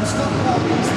I've